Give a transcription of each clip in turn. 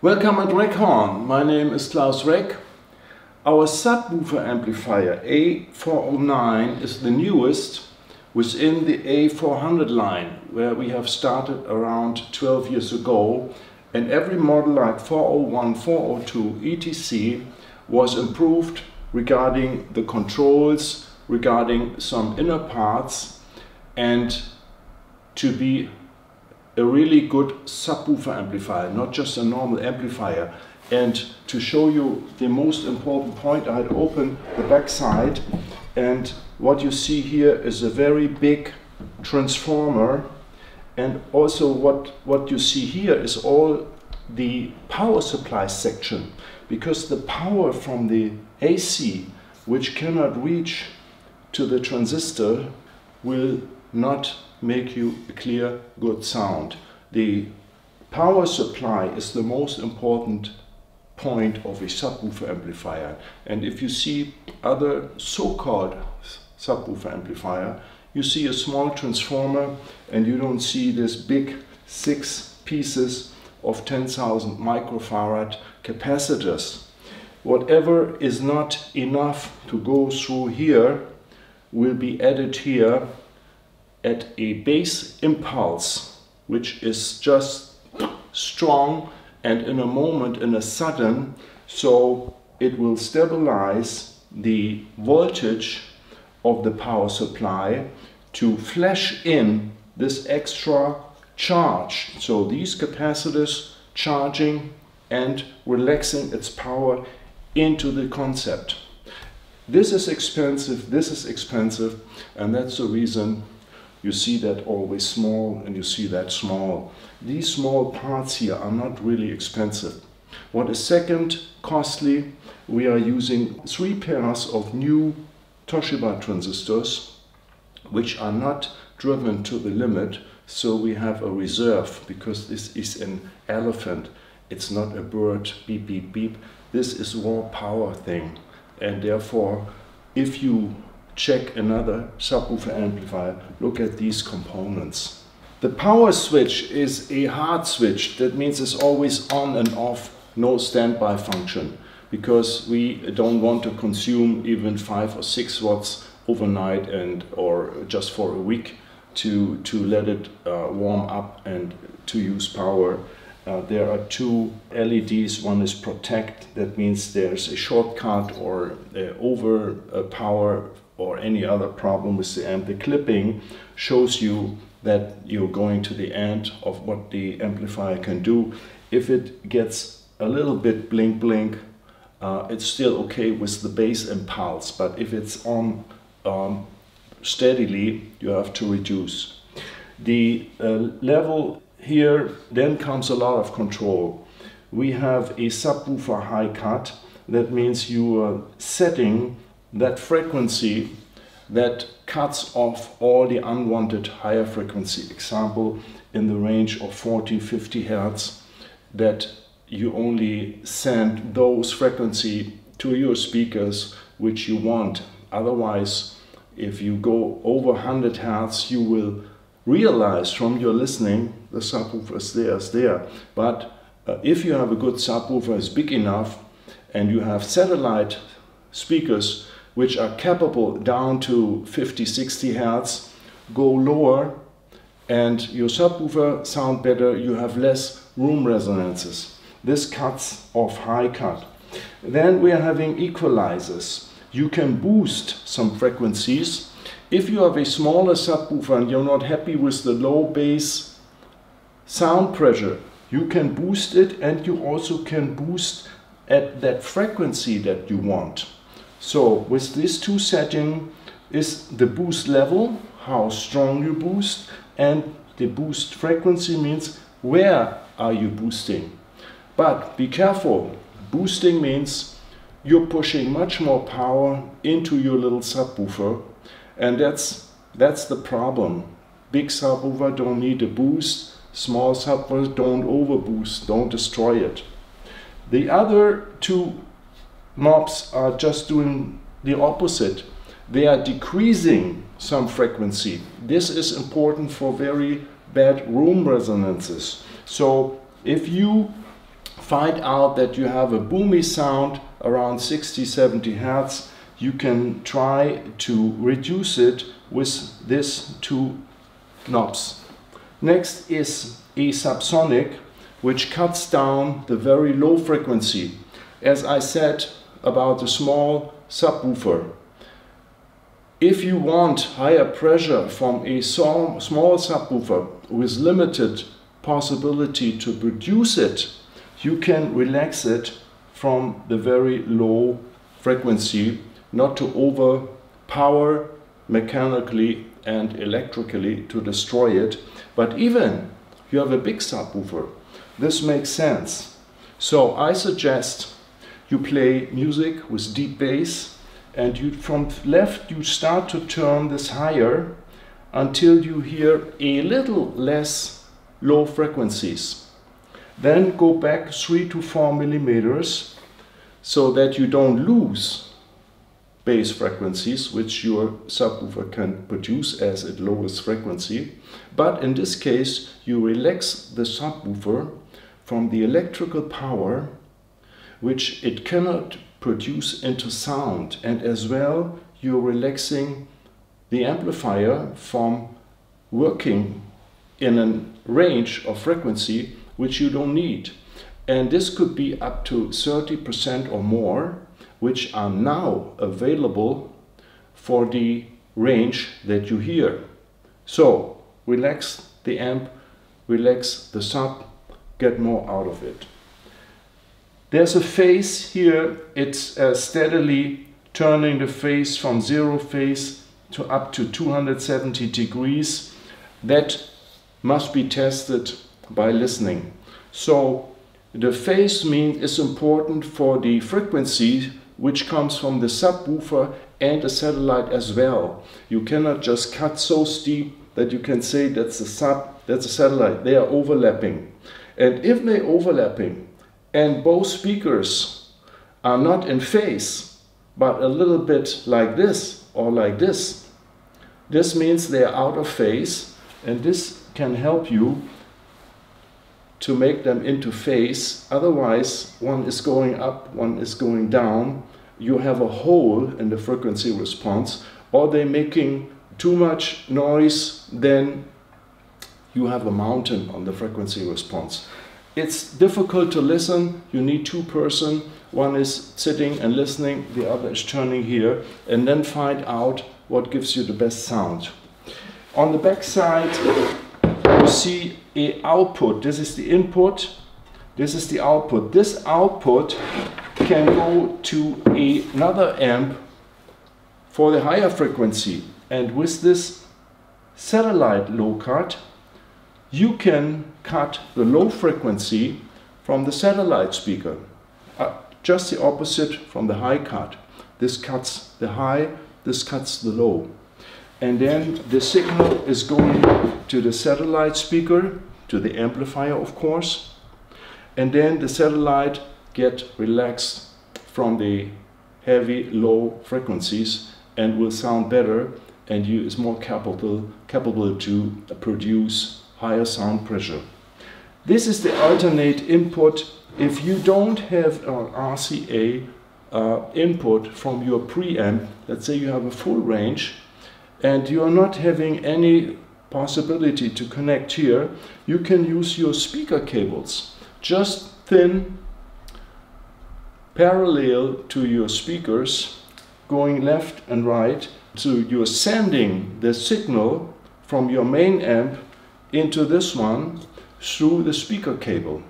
Welcome at Reckhorn. My name is Klaus Reck. Our subwoofer amplifier A409 is the newest within the A400 line where we have started around 12 years ago and every model like 401, 402, etc was improved regarding the controls, regarding some inner parts and to be a really good subwoofer amplifier, not just a normal amplifier. And to show you the most important point, I had opened the back side and what you see here is a very big transformer and also what, what you see here is all the power supply section because the power from the AC which cannot reach to the transistor will not make you a clear, good sound. The power supply is the most important point of a subwoofer amplifier. And if you see other so-called subwoofer amplifier, you see a small transformer and you don't see this big six pieces of 10,000 microfarad capacitors. Whatever is not enough to go through here will be added here at a bass impulse, which is just strong and in a moment, in a sudden, so it will stabilize the voltage of the power supply to flash in this extra charge. So these capacitors charging and relaxing its power into the concept. This is expensive, this is expensive, and that's the reason you see that always small and you see that small. These small parts here are not really expensive. What is second costly, we are using three pairs of new Toshiba transistors, which are not driven to the limit, so we have a reserve, because this is an elephant. It's not a bird, beep, beep, beep. This is raw power thing. And therefore, if you check another subwoofer amplifier, look at these components. The power switch is a hard switch. That means it's always on and off, no standby function, because we don't want to consume even five or six watts overnight and or just for a week to, to let it uh, warm up and to use power. Uh, there are two LEDs. One is protect. That means there's a shortcut or uh, over power or any other problem with the amp, the clipping shows you that you're going to the end of what the amplifier can do. If it gets a little bit blink blink, uh, it's still okay with the bass impulse, but if it's on um, steadily, you have to reduce. The uh, level here, then comes a lot of control. We have a subwoofer high cut, that means you are setting that frequency that cuts off all the unwanted higher frequency. Example in the range of 40 50 hertz that you only send those frequency to your speakers which you want. Otherwise if you go over 100 hertz you will realize from your listening the subwoofer is there is there. But uh, if you have a good subwoofer is big enough and you have satellite speakers which are capable down to 50, 60 hertz, go lower and your subwoofer sound better, you have less room resonances. This cuts off high cut. Then we are having equalizers. You can boost some frequencies. If you have a smaller subwoofer and you're not happy with the low bass sound pressure, you can boost it and you also can boost at that frequency that you want. So with these two settings is the boost level, how strong you boost, and the boost frequency means where are you boosting. But be careful, boosting means you're pushing much more power into your little subwoofer and that's that's the problem. Big subwoofer don't need a boost, small subwoofers don't overboost, don't destroy it. The other two knobs are just doing the opposite. They are decreasing some frequency. This is important for very bad room resonances. So if you find out that you have a boomy sound around 60 70 hertz you can try to reduce it with these two knobs next is a subsonic which cuts down the very low frequency as i said about the small subwoofer if you want higher pressure from a small subwoofer with limited possibility to produce it, you can relax it from the very low frequency, not to overpower mechanically and electrically to destroy it. But even you have a big subwoofer, this makes sense. So I suggest you play music with deep bass and you from left you start to turn this higher until you hear a little less low frequencies. Then go back 3 to 4 millimeters so that you don't lose bass frequencies which your subwoofer can produce as it lowers frequency. But in this case you relax the subwoofer from the electrical power which it cannot produce into sound and as well you're relaxing the amplifier from working in a range of frequency which you don't need. And this could be up to 30% or more which are now available for the range that you hear. So relax the amp relax the sub get more out of it there's a phase here, it's uh, steadily turning the phase from zero phase to up to 270 degrees. That must be tested by listening. So the phase mean is important for the frequency which comes from the subwoofer and the satellite as well. You cannot just cut so steep that you can say that's a sub, that's a satellite. They are overlapping. And if they're overlapping, and both speakers are not in phase, but a little bit like this or like this. This means they are out of phase, and this can help you to make them into phase. Otherwise, one is going up, one is going down. You have a hole in the frequency response, or they're making too much noise, then you have a mountain on the frequency response. It's difficult to listen. You need two person. One is sitting and listening, the other is turning here, and then find out what gives you the best sound. On the back side, you see a output. This is the input. This is the output. This output can go to another amp for the higher frequency. And with this satellite low cut, you can cut the low frequency from the satellite speaker. Uh, just the opposite from the high cut. This cuts the high, this cuts the low. And then the signal is going to the satellite speaker, to the amplifier of course. And then the satellite get relaxed from the heavy low frequencies and will sound better and you is more capable, capable to produce higher sound pressure. This is the alternate input if you don't have an RCA uh, input from your preamp, let's say you have a full range, and you are not having any possibility to connect here, you can use your speaker cables. Just thin, parallel to your speakers, going left and right, so you're sending the signal from your main amp into this one through the speaker cable.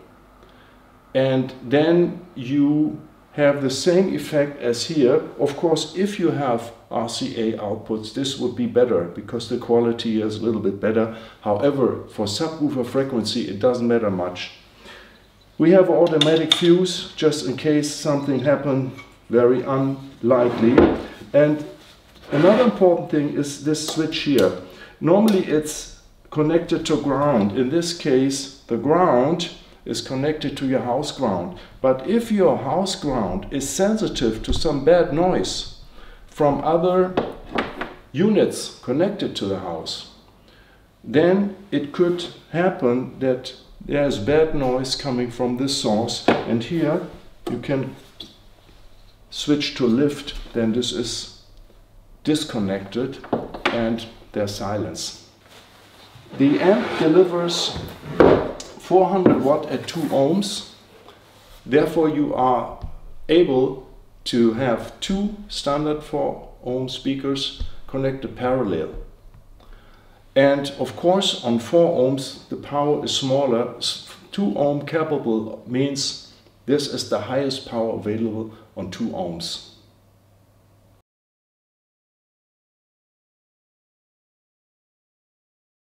And then you have the same effect as here. Of course, if you have RCA outputs, this would be better because the quality is a little bit better. However, for subwoofer frequency, it doesn't matter much. We have automatic fuse just in case something happened, very unlikely. And another important thing is this switch here. Normally it's connected to ground. In this case, the ground is connected to your house ground. But if your house ground is sensitive to some bad noise from other units connected to the house, then it could happen that there's bad noise coming from this source and here you can switch to lift then this is disconnected and there's silence. The amp delivers 400 watt at 2 ohms therefore you are able to have two standard 4 ohm speakers connected parallel. And of course, on 4 ohms, the power is smaller. 2 ohm capable means this is the highest power available on 2 ohms.